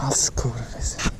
A skurwysyn.